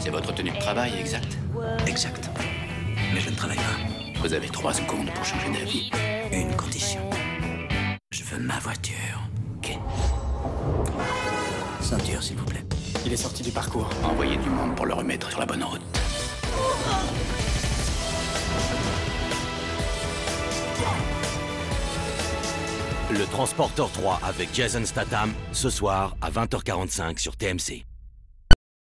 C'est votre tenue de travail, exact Exact. Mais je ne travaille pas. Vous avez trois secondes pour changer d'avis. Une condition. Je veux ma voiture. Ok. Ceinture, s'il vous plaît. Il est sorti du parcours. Envoyez du monde pour le remettre sur la bonne route. Le Transporteur 3 avec Jason Statham, ce soir à 20h45 sur TMC.